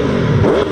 Whoop!